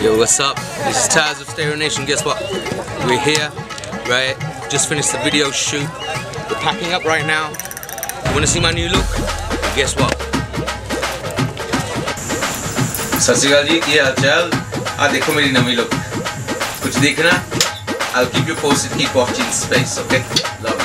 Yo, what's up? This is Taz of Stereo Nation. Guess what? We're here, right? Just finished the video shoot. We're packing up right now. You wanna see my new look? Guess what? सत श्रीकाल जी की हाल चाल आ देखो मेरी नवी look कुछ देखना I'll keep you posted keep watching space okay Love.